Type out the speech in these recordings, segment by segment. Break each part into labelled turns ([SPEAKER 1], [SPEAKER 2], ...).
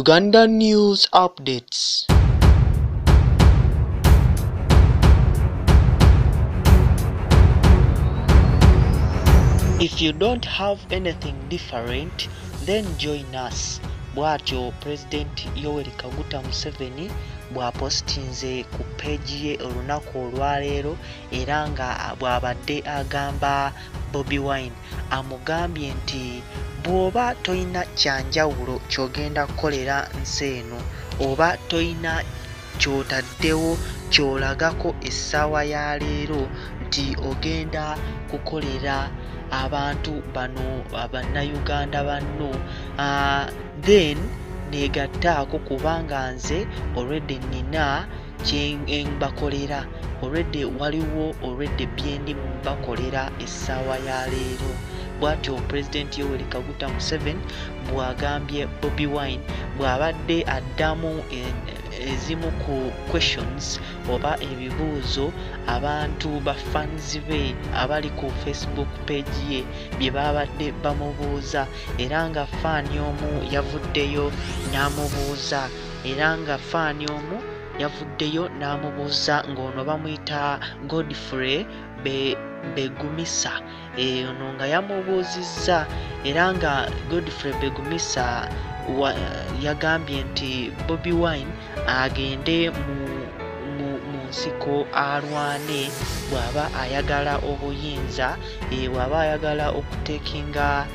[SPEAKER 1] Uganda News Updates. If you don't have anything different, then join us. Bw'atyo Pulezidenti Yoweri Kaguta Museveni bw'apositinze ku peegi ye olunaku olwaleero era nga bw'abadde agamba Bobi Wine amugambye nti bw'oba toyina kyanjawulo ky'ogenda kukolera nsi eno oba toyina ky'otaddewo ky'olagako essaawa ya leero nti ogenda kukolera abantu bano bannayuganda banno uh, then negattaako kubanga nze already nina kyembakolera already waliwo already byendi bakolera essaawa ya leero bw'atyo pulezidenti yoweri kaguta museveni bw'agambye bobi wine bw'abadde addamu ezimu ku questions oba ebibuuzo abantu ba fans be abali ku facebook page ye bye babadde bamubuuza. Era nga faani omu yavuddeyo n'amubuuza. Era nga faani omu yavuddeyo n'amubuuza ng'ono bamuyita godfrey be begumisa. Ono nga yamubuuzizza era nga godfrey begumisa wa, yagambye nti bobi wine agende mu, nsiko alwane bw'aba ayagala obuyinza e, bw'aba ayagala okutekinga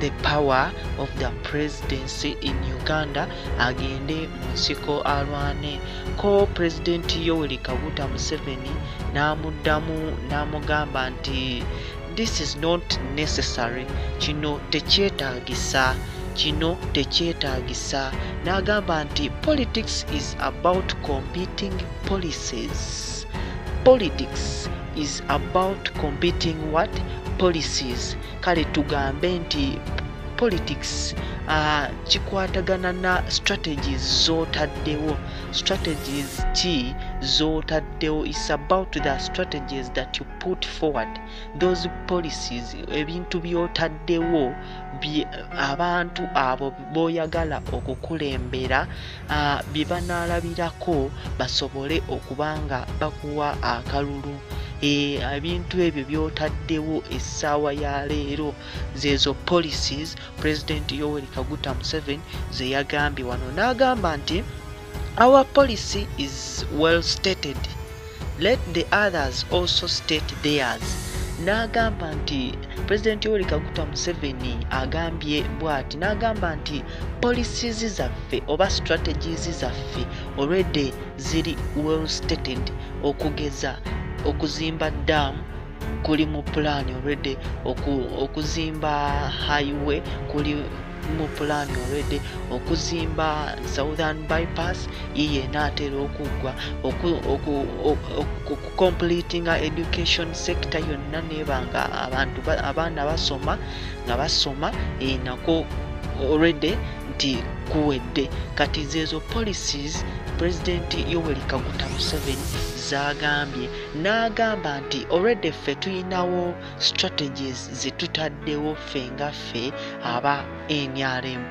[SPEAKER 1] the power of the presidency in uganda agende mu nsiko alwane. Ko pulezidenti yoweri kaguta museveni n'amuddamu n'amugamba nti this is not necessary. Kino tekyetaagisa kino tekyetaagisa. N'agamba nti politics is about competing policies. Politics is about competing what policies. Kale tugambe nti politics uh, kikwatagana na strategies zotaddewo. Strategies ki zotaddewo? Is about the strategies that you put forward. Those policies ebintu byotaddewo abantu abo boyagala okukulembera uh, bye banaalabirako basobole okubanga bakuwa akalulu ebintu ebyo byotaddewo essaawa ya leero. Zeezo policies president yoweri kaguta museveni ze yagambye wano n'agamba nti our policy is well stated. Let the others also state theirs. N'agamba nti president yoweri kaguta museveni agambye bw'ati n'agamba nti policies zaffe oba strategies zaffe already ziri well stated okugeza okuzimba dam kuli mu already oku, okuzimba highway kuli mu plan already okuzimba southern bypass yiye naatera okuggwa okucompletinga education sector yonna nebanga abantu abaana basoma nga basoma e, nako already nti kuwedde. Kati zeezo policies pulezidenti yoweri kaguta museveni zagambye n'agamba nti already ffe tuyinawo strategies zetutaddewo ffe nga ffe aba nrm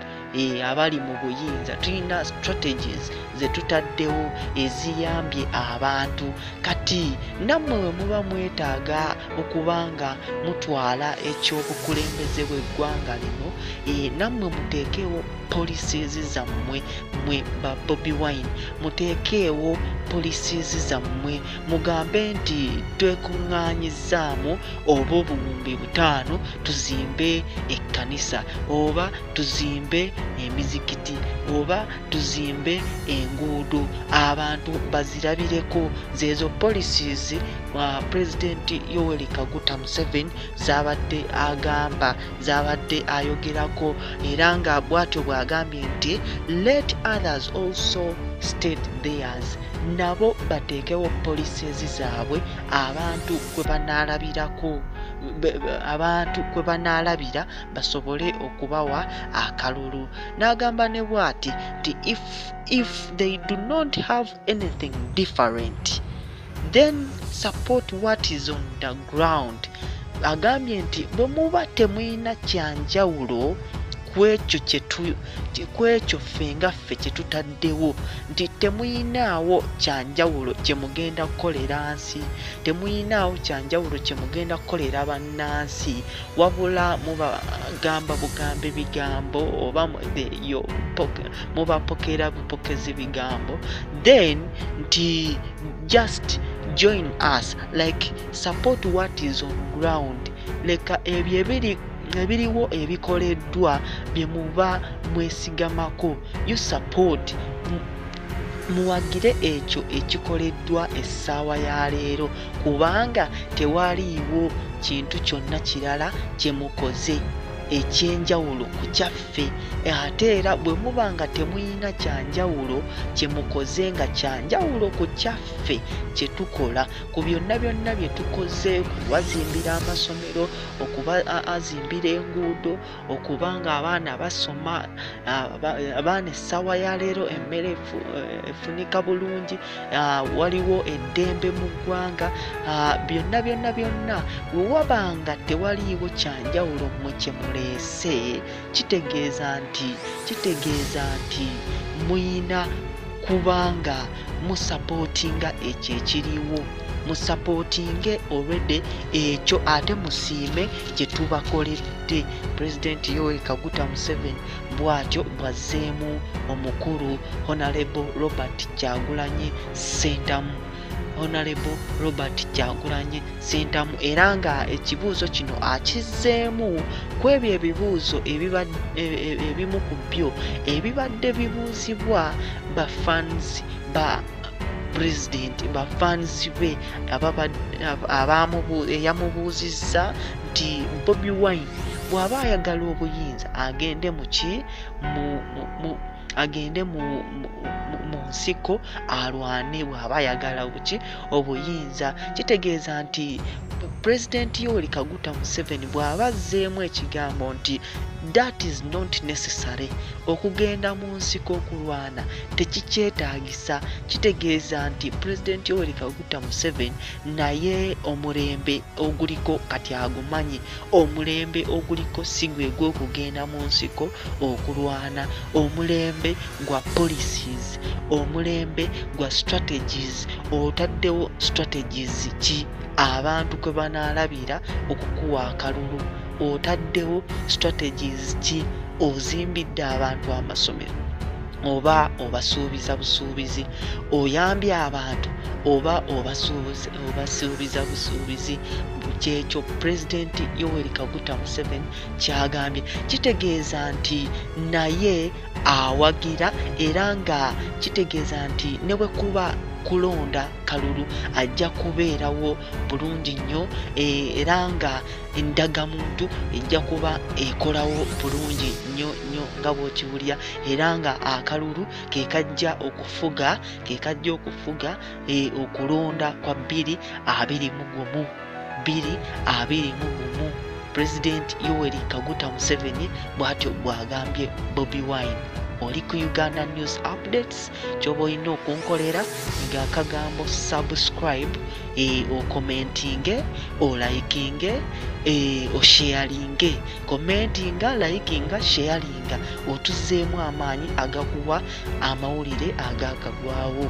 [SPEAKER 1] abali mu buyinza. Tulina strategies zetutaddewo eziyambye abantu. Kati nammwe we muba mwetaaga okubanga mutwala ekyobukulembeze bw'eggwanga lino e, nammwe muteekewo policies zammwe mwe ba bobi wine. Muteekeewo policies zammwe mugambe nti twekuŋŋaanyizaamu oba obuwumbi butaano tuzimbe ekkanisa oba tuzimbe emizikiti oba tuzimbe enguudo. Abantu bazirabireko. Zeezo policies uh, pulezidenti yoweri kaguta museveni zabadde agamba zabadde ayogerako. Era nga bw'atyo bw'agambye nti let others also state theirs. Nabo bateekewo policies zaabwe abantu kwe banaalabirako abantu kwe banaalabira basobole okubawa akalulu. N'agamba ne bw'ati nti if, if they do not have anything different then support what is on the ground. Agambye nti bwe muba temulina kyanjawulo kyetu kwekyo ffe nga ffe kye tutaddewo nti temuyinaawo kyanjawulo kye mugenda kukolera nsi temuyinaawo kyanjawulo kye mugenda kukolera bannansi wabula mubagamba bugambe bigambo oba mubapokera bupokezi bigambo then nti just join us like support what is on ground. Leka ebyo ebiri ebiriwo ebikoleddwa bye muba mwesigamako you support muwagire ekyo ekikoleddwa essaawa ya leero. Kubanga tewaliiwo kintu kyonna kirala kye mukoze ekyenjawulo ku kyaffe. Ate era bwe muba nga temuyina kyanjawulo kye mukoze nga kyanjawulo ku kyaffe kye tukola ku byonna byonna bye tukoze okubazimbira amasomero okuba azimbira enguudo okuba nga abaana basoma abaana essaawa ya leero emmere efunika bulungi waliwo eddembe mu ggwanga byonna byonna byonna. Bwe wabanga tewaliiwo kyanjawulo mmwe kye muleese kitegeeza nti kitegeeza nti muyina kubanga musapootinga ekyo ekiriwo musapootinge olwedde ekyo ate musiime kye tubakoledde pulezidenti yoweri kaguta museveni bw'atyo bwazzeemu omukulu honorable robert kyagulanye sentamu honorable robert kyagulanye sentamu era nga ekibuuzo kino akizzeemu ku ebyo ebibuuzo ebimu ku byo ebibadde bibuuzibwa bafansi ba pulezidenti bafansi be eyamubuuzizza nti bobi wine bw'aba ayagala obuyinza agende muki agende mu nsiko alwane bw'aba ayagala buki? Obuyinza. Kitegeeza nti pulezidenti yoweri kaguta museveni bw'aba azzeemu ekigambo nti that is not necessary. Okugenda mu nsiko okulwana tekikyetaagisa kitegeeza nti pulezidenti yoweri kaguta museveni naye omulembe oguliko kati agumanyi omulembe oguliko si gwe gw'okugenda mu nsiko okulwana omulembe gwa policies omulembe gwa strategies otaddewo strategies ki? Abantu kwe banaalabira okukuwa akalulu otaddewo strategies ki ozimbidde abantu amasomero oba obasuubiza busuubizi oyambye abantu oba obasuubiza busuubizi. Kyekyo pulezidenti yoweri kaguta museveni kyagambye kitegeeza nti naye awagira era nga kitegeeza nti ne bwe kuba kulonda kalulu ajja kubeerawo bulungi nnyo era nga endagamuntu ejja kuba ekolawo bulungi nnyo nnyo nga bw'okiwulya. Era nga akalulu ke kajja okufuga ke kajja okufuga okulonda kwa bbiri abiri mu gumu. Bbiri abiri mu gumu. Pulezidenti yoweri kaguta museveni bw'atyo bw'agambye bobi wine oli ku uganda news updates. Kyoba olina okunkolera ngaakagambo subscribe e, okomentinge olaikinge e, osheyalinge komentinga laikinga sheyalinga otuzzeemu amaanyi agakuwa amawulire agakagwawo